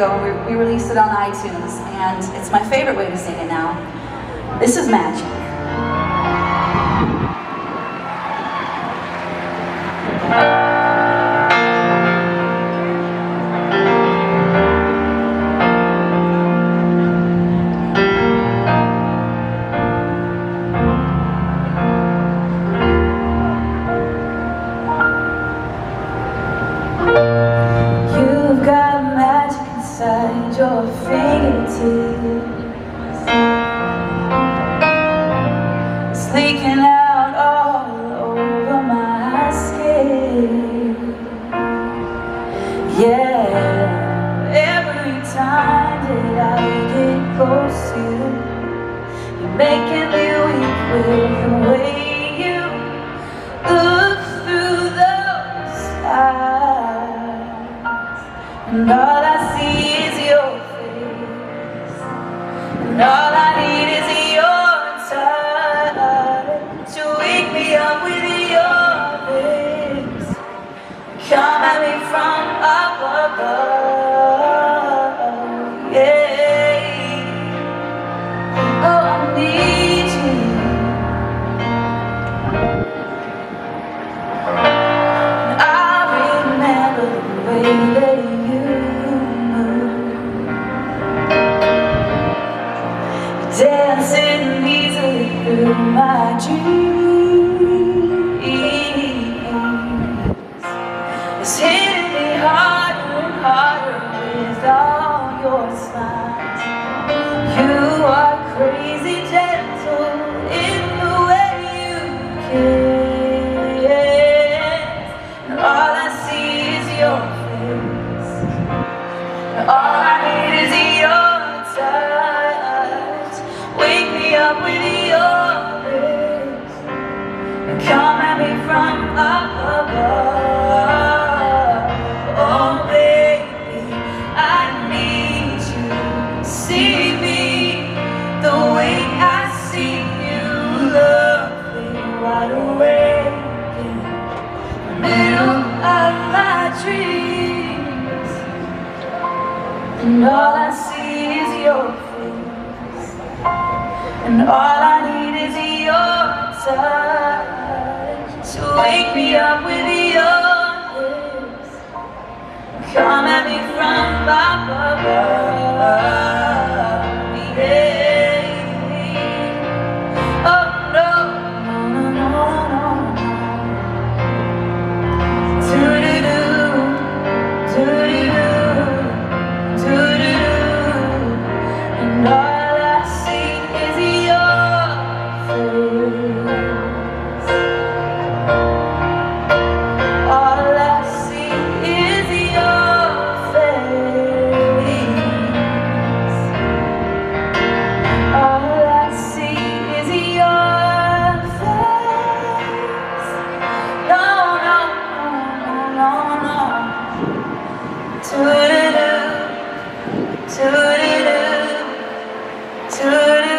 ago, we, we released it on iTunes, and it's my favorite way to sing it now. This is magic. Leaking out all over my skin. Yeah, every time that I get close to you, you're making me weak with the way you look through those eyes. And all I see is your face. And all Come at me from up above. Yeah. Oh, I need you. I remember the way that you move, dancing easily through my dreams. Hitting me harder and harder with all your smiles. You are crazy gentle in the way you kiss. And all I see is your face. And all I need is your touch. Wake me up with your lips. And come at me from up above. And all I see is your face. And all I need is your touch to wake me up with your lips. Come at me from above. 두루루 두루루 두루루.